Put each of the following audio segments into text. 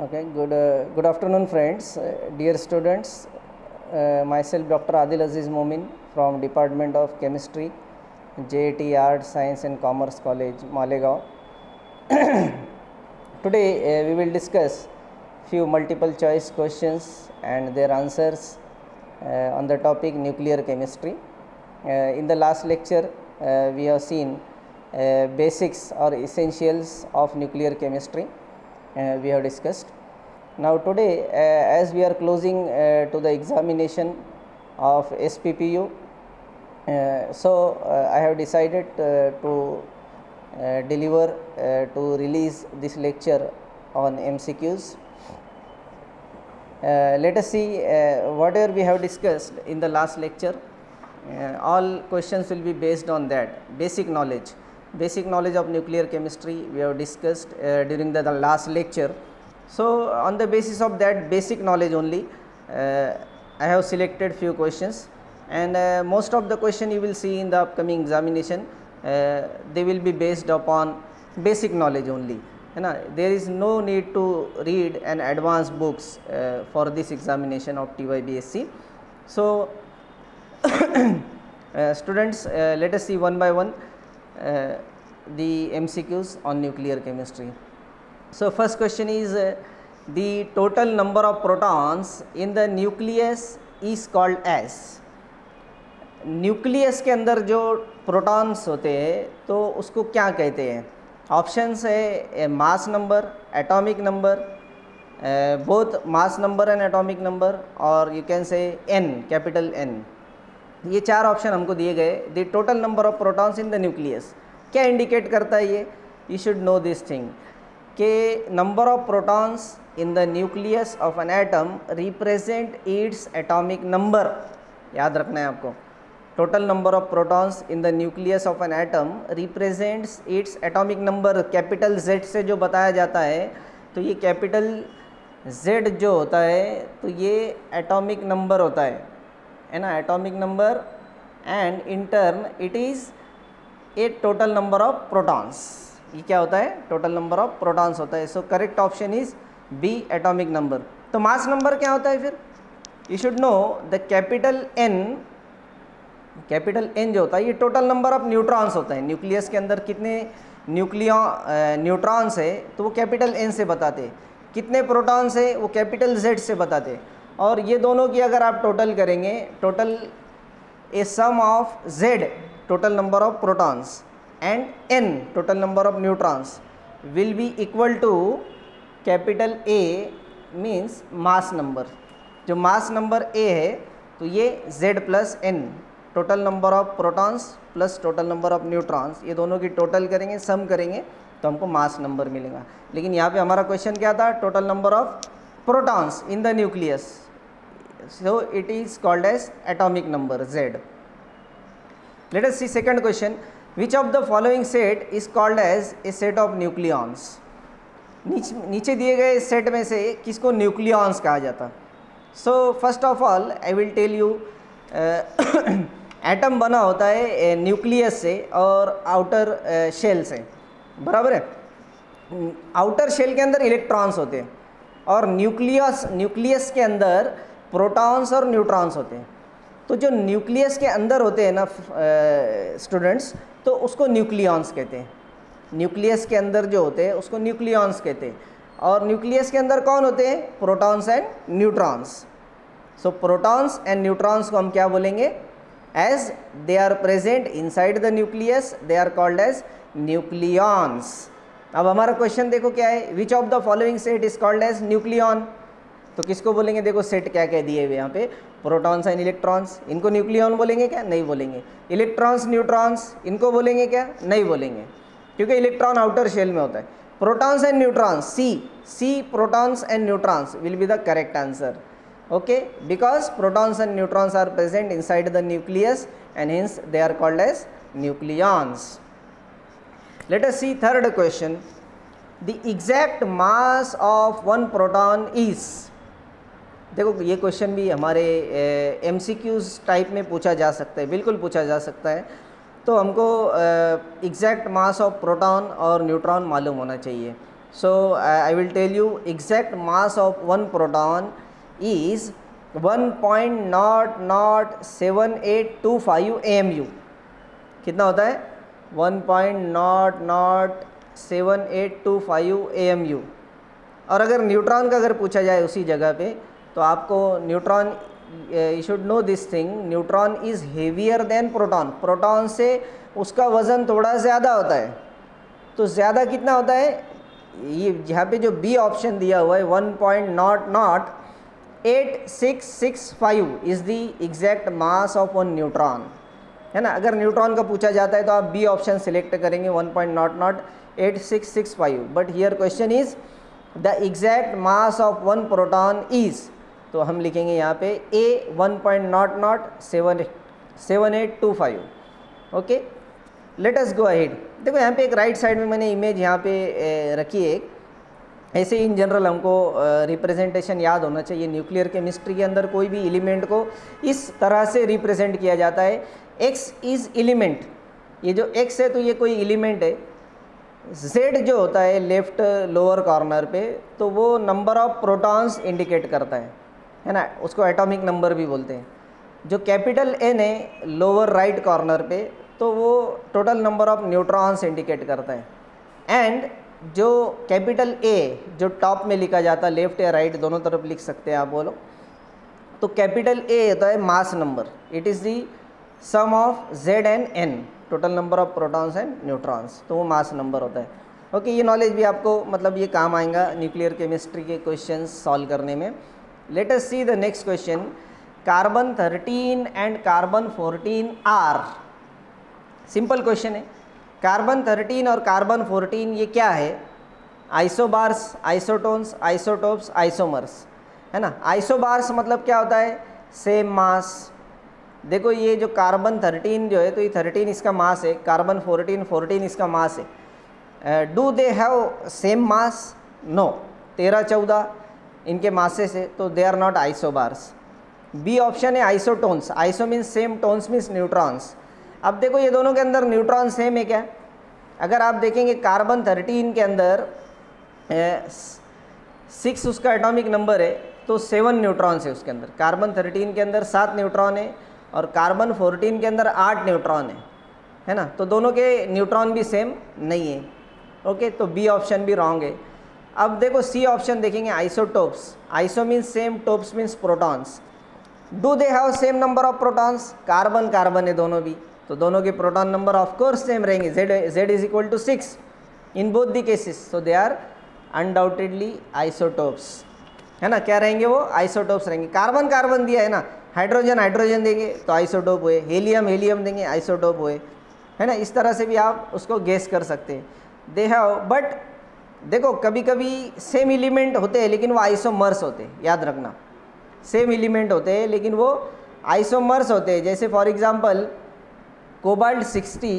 Okay, good, uh, good afternoon, friends. Uh, dear students, uh, myself Dr. Adil Aziz Momin from Department of Chemistry, JAT Art, Science and Commerce College, Malegaon. Today uh, we will discuss few multiple choice questions and their answers uh, on the topic nuclear chemistry. Uh, in the last lecture, we have seen basics or essentials of nuclear chemistry we have discussed. Now today uh, as we are closing uh, to the examination of SPPU, uh, so uh, I have decided uh, to uh, deliver uh, to release this lecture on MCQs. Uh, let us see uh, whatever we have discussed in the last lecture. Uh, all questions will be based on that basic knowledge basic knowledge of nuclear chemistry we have discussed uh, during the, the last lecture. So on the basis of that basic knowledge only uh, i have selected few questions and uh, most of the question you will see in the upcoming examination uh, they will be based upon basic knowledge only. है ना there is no need to read an advanced books uh, for this examination of TYBSc so uh, students let us see one by one uh, the MCQs on nuclear chemistry. So, first question is uh, the total number of protons in the nucleus is called as nucleus के अंदर जो protons होते हैं तो उसको क्या कहते हैं ऑप्शंस है mass number atomic number both mass number and atomic number और you can say N capital N ये चार ऑप्शन हमको दिए गए। The total number of protons in the nucleus क्या इंडिकेट करता है ये? You should know this thing के number of protons in the nucleus of an atom represent its atomic number याद रखना है आपको। Total number of protons in the nucleus of an atom represents its atomic number capital Z से जो बताया जाता है तो ये कैपिटल जेड जो होता है तो ये एटॉमिक नंबर होता है। ना atomic number and in turn it is a total number of protons ये क्या होता है? टोटल नंबर ऑफ़ प्रोटॉन्स होता है. So correct option is B atomic number तो मास नंबर क्या होता है फिर? You should know the capital N capital N जो होता है, ये टोटल नंबर ऑफ़ न्यूट्रॉन्स होता है. न्यूक्लियस के अंदर कितने न्यूक्लियो न्यूट्रॉन्स है तो वो कैपिटल एन से बताते कितने प्रोटॉन्स है? वो कैपिटल जेड से बताते और ये दोनों की अगर आप टोटल करेंगे total a sum of Z total number of protons and N total number of neutrons will be equal to capital A means mass number जो मास नंबर ए है तो ये Z plus N total number of protons plus total number of neutrons ये दोनों की total करेंगे सम करेंगे तो हमको मास नंबर मिलेगा। लेकिन यहाँ पे हमारा क्वेश्चन क्या था? Total number of protons in the nucleus so, it is called as atomic number, z. Let us see second question. Which of the following set is called as a set of nucleons? नीचे नीचे दिए गए set में से किसको nucleons कहा जाता so first of all I will tell you atom बना होता है न्यूक्लियस से और आउटर शेल से बराबर है आउटर शेल के अंदर इलेक्ट्रॉन्स होते हैं और न्यूक्लियस न्यूक्लियस के अंदर प्रोटॉन्स और न्यूट्रॉन्स होते हैं। तो जो न्यूक्लियस के अंदर होते हैं ना स्टूडेंट्स तो उसको न्यूक्लियॉन्स कहते हैं। न्यूक्लियस के अंदर जो होते हैं, उसको न्यूक्लियॉन्स कहते हैं। और न्यूक्लियस के अंदर कौन होते हैं? Protons and neutrons. So protons and neutrons को हम क्या बोलेंगे? As they are present inside the nucleus they are called as nucleons अब हमारा क्वेश्चन देखो क्या है? Which of the following set is called as nucleon तो किसको बोलेंगे? देखो सेट क्या कह दिए हुए यहाँ पे। प्रोटॉन्स एंड इलेक्ट्रॉन्स इनको न्यूक्लियॉन बोलेंगे क्या? नहीं बोलेंगे। इलेक्ट्रॉन्स न्यूट्रॉन्स इनको बोलेंगे क्या? नहीं बोलेंगे। क्योंकि इलेक्ट्रॉन आउटर शेल में होता है। Protons and neutrons C C protons and neutrons will be the correct answer okay? Because protons and neutrons are present inside the nucleus and hence they are called as nucleons. Let us see third question. The exact mass of one proton is देखो ये question भी हमारे M C type में पूछा जा सकता है बिल्कुल पूछा जा सकता है। तो हमको एग्जैक्ट मास ऑफ़ प्रोटॉन और न्यूट्रॉन मालूम होना चाहिए। So uh, I will tell you exact mass of one proton is 1.007825 AMU. कितना होता है? One point not not seven eight two five A M U और अगर न्यूट्रॉन का अगर पूछा जाए उसी जगह पे तो आपको neutron, you should know this thing neutron is heavier than proton proton से उसका वज़न थोड़ा ज़्यादा होता है। तो ज़्यादा कितना होता है? ये, यहाँ पे जो बी ऑप्शन दिया हुआ है one point not not eight six six five is the exact mass of one neutron है ना? अगर न्यूट्रॉन का पूछा जाता है तो आप बी ऑप्शन सिलेक्ट करेंगे one point not not eight six six five but here question is the exact mass of one proton is तो हम लिखेंगे यहाँ पे A one point not not seven seven eight two five okay let us go ahead देखो यहाँ पे एक right side में मैंने इमेज यहाँ पे रखी है ऐसे इन जनरल हमको रिप्रेजेंटेशन याद होना चाहिए। न्यूक्लियर केमिस्ट्री के अंदर कोई भी एलिमेंट को इस तरह से रिप्रेजेंट किया जाता है। एक्स इज़ एलिमेंट ये जो एक्स है तो ये कोई एलिमेंट है। जेड जो होता है लेफ़्ट लोअर कॉर्नर पे तो वो नंबर ऑफ़ प्रोटॉन्स इंडिकेट करता है। है ना? उसको एटॉमिक नंबर भी बोलते हैं। जो कैपिटल एन है लोअर राइट कॉर्नर पे तो वो total number of neutrons indicate करता है। एंड जो कैपिटल ए जो टॉप में लिखा जाता है लेफ़्ट या राइट दोनों तरफ़ लिख सकते हैं आप बोलो तो कैपिटल ए होता है mass number it is the sum of Z and N total number of protons and neutrons तो वो मास नंबर होता है। ओके okay, ये नॉलेज भी आपको मतलब ये काम आएगा न्यूक्लियर केमिस्ट्री के क्वेश्चन सॉल्व करने में। Let us see the next question carbon 13 and carbon 14 are simple question है. कार्बन 13 और कार्बन 14 ये क्या है? आइसोबार्स आइसोटोन्स आइसोटोप्स आइसोमर्स है ना? आइसोबार्स मतलब क्या होता है? सेम मास देखो ये जो कार्बन 13 जो है तो ये 13 इसका मास है. कार्बन 14 14 इसका मास है. Do they have same mass no तेरह, चौदह इनके मासे से तो they are not isobars B option है isotones iso means same tones means neutrons अब देखो ये दोनों के अंदर न्यूट्रॉन सेम है क्या? अगर आप देखेंगे कार्बन 13 के अंदर सिक्स उसका एटॉमिक नंबर है तो सेवन न्यूट्रॉन्स है उसके अंदर. कार्बन 13 के अंदर सात न्यूट्रॉन है और कार्बन 14 के अंदर आठ न्यूट्रॉन है. है ना? तो दोनों के न्यूट्रॉन भी सेम नहीं है. ओके तो बी ऑप्शन भी रॉन्ग है. अब देखो सी ऑप्शन देखेंगे isotopes iso means same topes means protons do they have same number of protons carbon carbon है दोनों भी. तो दोनों के proton number of course same रहेंगे. Z Z is equal to six in both the cases so they are undoubtedly isotopes है ना? क्या रहेंगे वो? आइसोटोप्स रहेंगे. कार्बन कार्बन दिया है ना? हाइड्रोजन हाइड्रोजन देंगे तो आइसोटोप हुए. हेलियम हेलियम देंगे आइसोटोप हुए. है ना? इस तरह से भी आप उसको गेस कर सकते हैं. दे हैव बट देखो कभी कभी सेम एलिमेंट होते हैं, लेकिन वो आइसोमर्स होते हैं, याद रखना। सेम एलिमेंट होते हैं, लेकिन वो आइसोमर्स होते हैं। जैसे for example cobalt 60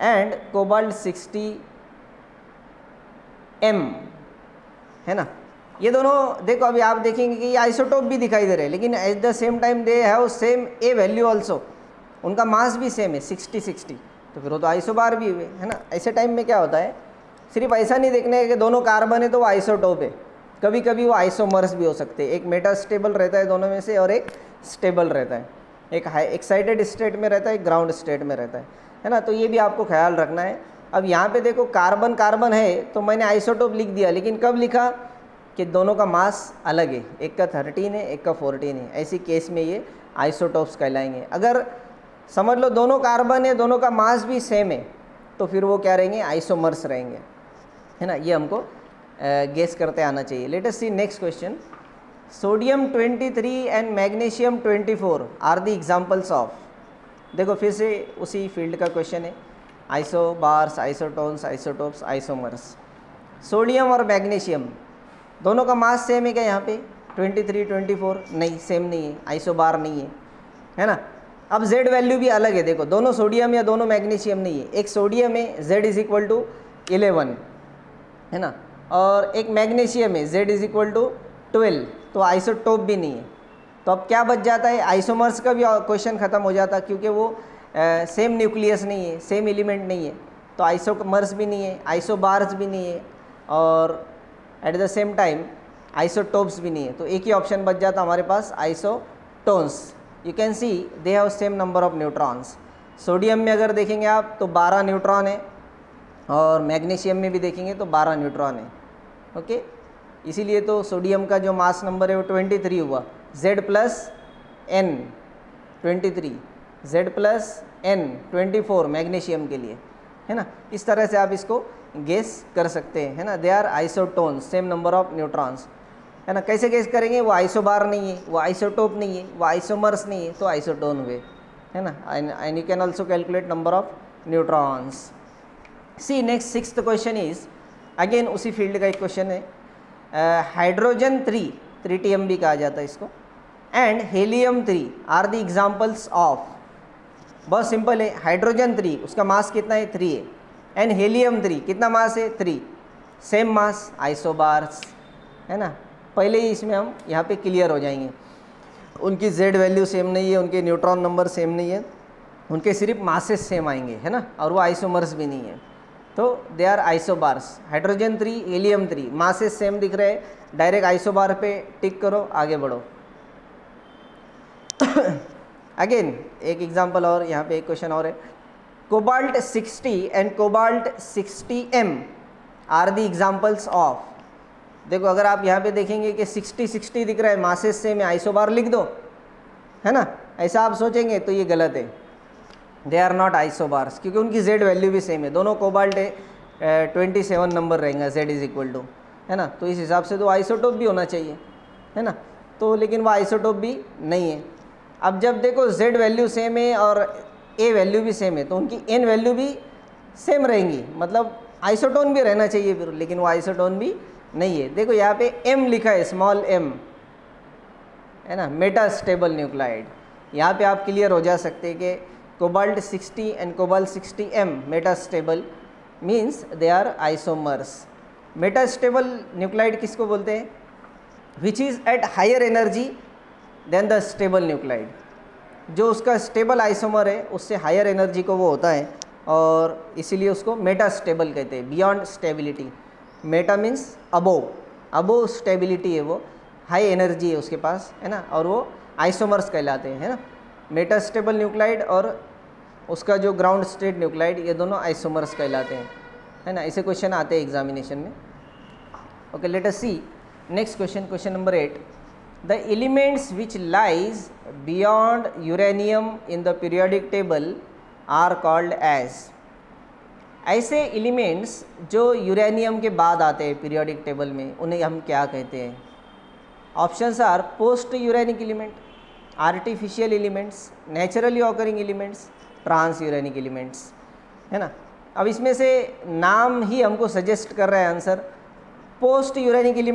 and cobalt 60 M है ना? ये दोनों, देखो, अभी आप देखेंगे कि आइसोटोप भी दिखाई दे रहे हैं, लेकिन at the same time they have same A value also उनका मास भी सेम है सिक्सटी सिक्सटी तो फिर वो तो आइसोबार भी हुए, है ना? ऐसे टाइम में क्या होता है? सिर्फ़ ऐसा नहीं देखना है कि दोनों कार्बन है तो वो आइसोटोप है। कभी कभी वो आइसोमर्स भी हो सकते हैं। एक मेटा स्टेबल रहता है दोनों में से और एक स्टेबल रहता है। एक हाई एक्साइटेड स्टेट में रहता है, एक ग्राउंड स्टेट में रहता है। है ना? तो ये भी आपको ख्याल रखना है। अब यहाँ पे देखो कार्बन कार्बन है तो मैंने आइसोटोप लिख दिया, लेकिन कब लिखा? कि दोनों का मास अलग है। एक का थर्टीन है, एक का फोर्टीन है। ऐसी केस में ये आइसोटोप्स कहलाएँगे। अगर समझ लो दोनों कार्बन है, दोनों का मास भी सेम है तो फिर वो क्या रहेंगे? आइसोमर्स रहेंगे। है ना? ये हमको गेस करते आना चाहिए। Let us see next question sodium 23 and magnesium 24 are the examples of देखो फिर से उसी फ़ील्ड का क्वेश्चन है। Isobars isotones isotopes isomers sodium और मैग्नीशियम दोनों का मास सेम है क्या यहाँ पे? 23, 24 नहीं सेम नहीं है। आइसोबार नहीं है। है ना? अब जेड वैल्यू भी अलग है देखो दोनों सोडियम या दोनों मैग्नीशियम नहीं है। एक सोडियम है Z is equal to eleven है ना? और एक मैग्नीशियम है Z is equal to twelve तो आइसोटोप भी नहीं है। तो अब क्या बच जाता है? आइसोमर्स का भी क्वेश्चन ख़त्म हो जाता क्योंकि वो आ, सेम न्यूक्लियस नहीं है सेम एलिमेंट नहीं है। तो आइसोमर्स भी नहीं है आइसोबार्स भी नहीं है और at the same time isotopes भी नहीं है। तो एक ही ऑप्शन बच जाता हमारे पास isotones you can see they have same number of neutrons sodium में अगर देखेंगे आप तो 12 न्यूट्रॉन है। और मैग्नीशियम में भी देखेंगे तो 12 न्यूट्रॉन है, ओके? इसीलिए तो सोडियम का जो मास नंबर है वो 23 हुआ। Z plus N twenty three Z plus N twenty four magnesium के लिए, है ना? इस तरह से आप इसको गेस कर सकते हैं, है ना? They are isotone same number of neutrons है ना? कैसे गेस करेंगे? वो आइसोबार नहीं है, वो आइसोटोप नहीं है, वो आइसोमर्स नहीं है तो आइसोटोन हुए, है ना? And you can also calculate number of neutrons see next six question is again उसी फ़ील्ड का एक क्वेश्चन है। Hydrogen three three T M B कहा जाता है इसको। And helium three are the examples of बहुत सिंपल है हाइड्रोजन थ्री उसका मास कितना है? थ्री है। एंड हेलियम थ्री कितना मास है? थ्री सेम मास आइसोबार्स है ना? पहले ही इसमें हम यहाँ पे क्लियर हो जाएँगे। उनकी जेड वैल्यू सेम नहीं है, उनके न्यूट्रॉन नंबर सेम नहीं है। उनके सिर्फ़ मासेस सेम आएँगे, है ना? और वो आइसोमर्स भी नहीं है। तो they are isobars hydrogen three helium three masses same दिख रहे हैं। डायरेक्ट आइसोबार पे टिक करो, आगे बढ़ो। अगेन एक एग्जांपल और, यहाँ पे एक क्वेश्चन और है। Cobalt 60 and cobalt 60 M are the examples of देखो, अगर आप यहाँ पे देखेंगे कि 60 60 दिख रहा है मासेस से मैं आइसोबार लिख दो। है ना? ऐसा आप सोचेंगे तो ये गलत है। दे आर नॉट आइसोबार्स क्योंकि उनकी जेड वैल्यू भी सेम है। दोनों कोबाल्ट ट्वेंटी सेवन नंबर रहेंगे जेड इज़ इक्वल टू है ना? तो इस हिसाब से तो आइसोटोप भी होना चाहिए, है ना? तो लेकिन वो आइसोटोप भी नहीं है। अब जब देखो जेड वैल्यू सेम है और ए वैल्यू भी सेम है तो उनकी एन वैल्यू भी सेम रहेंगी। मतलब आइसोटोन भी रहना चाहिए फिर, लेकिन वो आइसोटोन भी नहीं है। देखो यहाँ पे एम लिखा है स्मॉल एम है ना? मेटा स्टेबल न्यूक्लाइड यहाँ पे आप क्लियर हो जा सकते हैं कि cobalt 60 and cobalt 60 m means they are isomers metastable nuclide किसको बोलते हैं? Which is at higher energy than the stable nuclide जो उसका स्टेबल आइसोमर है, उससे हायर एनर्जी को वो होता है और इसीलिए उसको मेटा स्टेबल कहते हैं beyond stability meta means above above stability है वो हाई एनर्जी है उसके पास, है ना? और वो आइसोमर्स कहलाते हैं, है ना? मेटा स्टेबल न्यूक्लाइड और उसका जो ग्राउंड स्टेट न्यूक्लाइड ये दोनों आइसोमर्स कहलाते हैं। है ना? ऐसे क्वेश्चन आते हैं एग्जामिनेशन में। Okay let us see next question question number eight the elements which lies beyond uranium in the periodic table are called as ऐसे एलिमेंट्स जो यूरेनियम के बाद आते हैं पीरियोडिक टेबल में, उन्हें हम क्या कहते हैं? Options are post uranic element artificial elements naturally occurring elements transuranic elements, है ना? अब इसमें से नाम ही हमको सजेस्ट कर रहा है आंसर पोस्ट यूरेनिक एलिमेंट